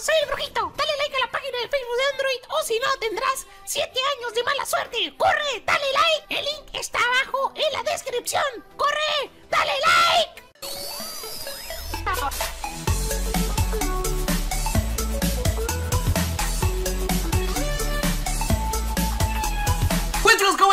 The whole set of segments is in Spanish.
soy el brujito. Dale like a la página de Facebook de Android o si no tendrás 7 años de mala suerte. ¡Corre! ¡Dale like! El link está abajo en la descripción. ¡Corre! ¡Dale like!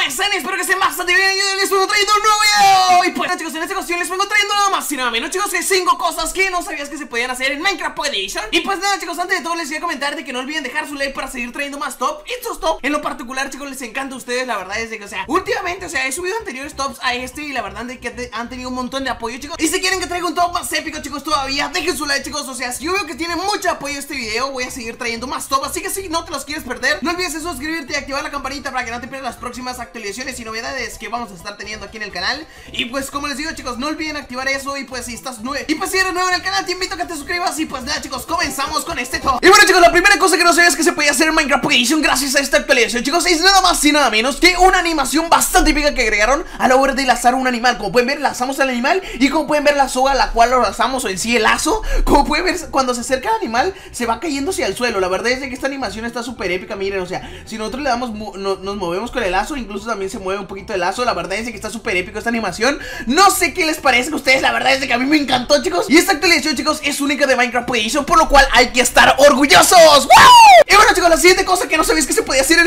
Espero que estén bastante bien. Les vengo trayendo un nuevo video. Y pues chicos, en esta ocasión les vengo trayendo nada más y nada menos chicos que 5 cosas que no sabías que se podían hacer en Minecraft Edition. Y pues nada chicos, antes de todo les voy a comentar de que no olviden dejar su like para seguir trayendo más top Estos top, en lo particular chicos, les encanta a ustedes La verdad es que, o sea, últimamente, o sea, he subido anteriores tops a este Y la verdad es que han tenido un montón de apoyo chicos. Y si quieren que traiga un top más épico chicos todavía Dejen su like chicos, o sea, yo veo que tiene mucho apoyo este video Voy a seguir trayendo más top. Así que si no te los quieres perder, no olvides de suscribirte y activar la campanita para que no te pierdas las próximas actualizaciones y novedades que vamos a estar teniendo aquí en el canal. Y pues como les digo chicos, no olviden activar eso y pues si estás nuevo Y pues si eres nuevo en el canal te invito a que te suscribas y pues nada chicos, comenzamos con este top. Y bueno chicos, la primera cosa que no sabías que se podía hacer Minecraft Edition gracias a esta actualización chicos. Es nada más y nada menos que una animación bastante épica que agregaron a la hora de lazar un animal. Como pueden ver, lazamos al animal y como pueden ver la soga a la cual lo lazamos o en sí el lazo Como pueden ver, cuando se acerca el animal se va cayendo hacia el suelo. La verdad es que esta animación está súper épica, miren, o sea, si nosotros le damos, no, nos movemos con el lazo, incluso también se mueve un poquito el lazo. La verdad es que está súper épico esta animación. No sé qué les parece a ustedes, la verdad es que a mí me encantó chicos. Y esta actualización chicos es única de Minecraft Edition Por lo cual hay que estar orgullosos. Y bueno chicos, la siguiente cosa que no sabéis que se podía hacer en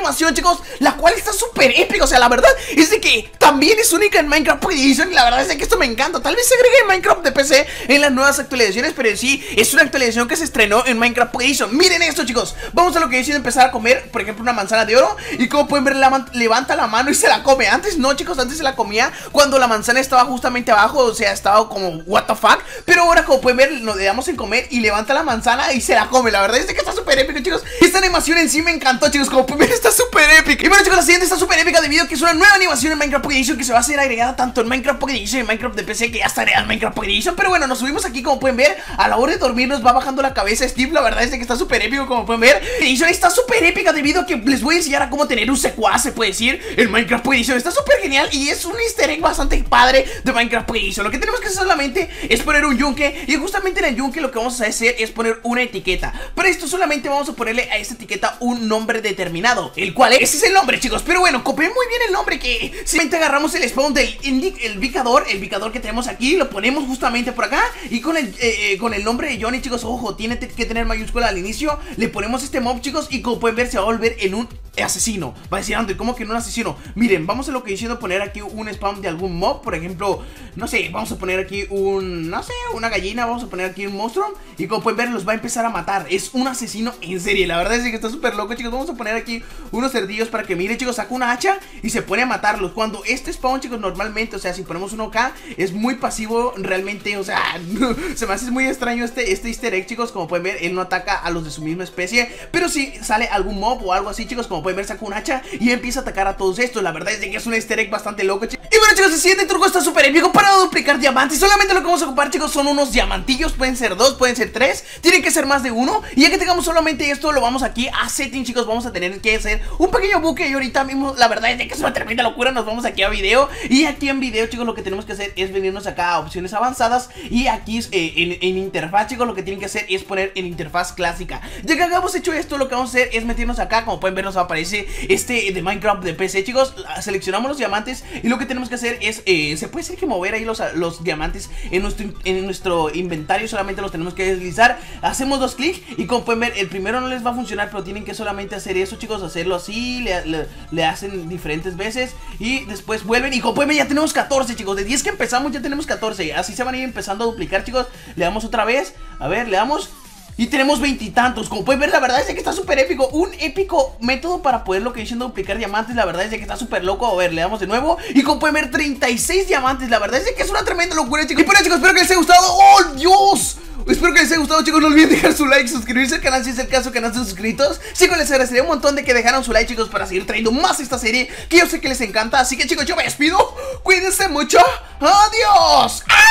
animación chicos, la cual está súper épica O sea, la verdad es de que también es única en Minecraft Edition Y la verdad es que esto me encanta. Tal vez se agregue en Minecraft de PC en las nuevas actualizaciones Pero en sí, es una actualización que se estrenó en Minecraft Edition Miren esto chicos, vamos a lo que dice empezar a comer Por ejemplo una manzana de oro Y como pueden ver, levanta la mano y se la come. Antes no chicos, antes se la comía cuando la manzana estaba justamente abajo O sea, estaba como what the fuck Pero ahora como pueden ver, nos le damos en comer Y levanta la manzana y se la come. La verdad es que está súper épico chicos. Esta animación en sí me encantó chicos Como pueden ver está súper épica. Y bueno chicos, la siguiente está súper épica debido a que es una nueva animación en Minecraft Pocket Edition Que se va a ser agregada tanto en Minecraft Pocket Edition y en Minecraft de PC Que ya estaría en Minecraft Pocket Edition. Pero bueno, nos subimos aquí como pueden ver A la hora de dormir nos va bajando la cabeza Steve La verdad es que está súper épico como pueden ver. Edition está súper épica debido a que les voy a enseñar a cómo tener un secuaz Se puede decir en Minecraft Pocket Edition. Está súper genial y es un easter egg bastante padre de Minecraft Pocket Edition. Lo que tenemos que hacer solamente es poner un yunque Y justamente en el yunque lo que vamos a hacer es poner una etiqueta. Para esto solamente vamos a ponerle a esta etiqueta un nombre determinado El cual es, ese es el nombre chicos. Pero bueno, copié muy bien el nombre que simplemente agarramos el spawn del el bicador El bicador que tenemos aquí, lo ponemos justamente por acá Y con el, eh, eh, con el nombre de Johnny chicos, ojo, tiene que tener mayúscula al inicio Le ponemos este mob chicos y como pueden ver se va a volver en un asesino. Va a decir Android, ¿cómo que en un asesino? Miren, vamos a lo que diciendo poner aquí un spawn de algún mob. Por ejemplo, no sé, vamos a poner aquí un, no sé, una gallina Vamos a poner aquí un monstruo. Y como pueden ver los va a empezar a matar. Es un asesino en serie, la verdad es que está súper loco chicos. Vamos a poner aquí unos cerdillos para que miren chicos. Saca una hacha y se pone a matarlos. Cuando este spawn chicos normalmente, o sea, si ponemos uno acá Es muy pasivo realmente, o sea, se me hace muy extraño este, este easter egg chicos. Como pueden ver, él no ataca a los de su misma especie. Pero si sale algún mob o algo así chicos Como pueden ver, saca un hacha y empieza a atacar a todos estos. La verdad es que es un easter egg bastante loco bueno chicos, el siguiente truco está súper épico para duplicar diamantes. Solamente lo que vamos a ocupar chicos son unos diamantillos. Pueden ser dos, pueden ser tres. Tienen que ser más de uno. Y ya que tengamos solamente esto, lo vamos aquí a setting chicos. Vamos a tener que hacer un pequeño buque. Y ahorita mismo, la verdad es que es una tremenda locura. Nos vamos aquí a video. Y aquí en video chicos lo que tenemos que hacer es venirnos acá a opciones avanzadas. Y aquí eh, en, en interfaz chicos lo que tienen que hacer es poner en interfaz clásica. Ya que hagamos hecho esto, lo que vamos a hacer es meternos acá. Como pueden ver nos aparece este de Minecraft de PC chicos. Seleccionamos los diamantes. Y lo que tenemos que hacer es, eh, se puede decir que mover ahí los, los diamantes en nuestro, en nuestro inventario Solamente los tenemos que deslizar. Hacemos dos clics y como pueden ver el primero no les va a funcionar Pero tienen que solamente hacer eso chicos, hacerlo así Le, le, le hacen diferentes veces y después vuelven. Y como pueden ver ya tenemos 14 chicos. De 10 que empezamos ya tenemos 14 Así se van a ir empezando a duplicar chicos. Le damos otra vez, a ver, le damos y tenemos veintitantos, como pueden ver la verdad es que está súper épico. Un épico método para poder lo que diciendo duplicar diamantes La verdad es que está súper loco, a ver, le damos de nuevo. Y como pueden ver 36 diamantes, la verdad es que es una tremenda locura chicos. Y bueno chicos, espero que les haya gustado. ¡Oh Dios! Espero que les haya gustado chicos, no olviden dejar su like, suscribirse al canal si es el caso que no están suscritos. Chicos, les agradecería un montón de que dejaran su like chicos para seguir trayendo más esta serie Que yo sé que les encanta, así que chicos yo me despido. Cuídense mucho, adiós. ¡Au!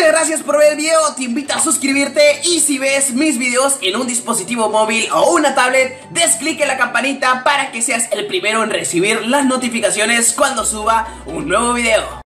Muchas gracias por ver el video, te invito a suscribirte y si ves mis videos en un dispositivo móvil o una tablet, des clic en la campanita para que seas el primero en recibir las notificaciones cuando suba un nuevo video.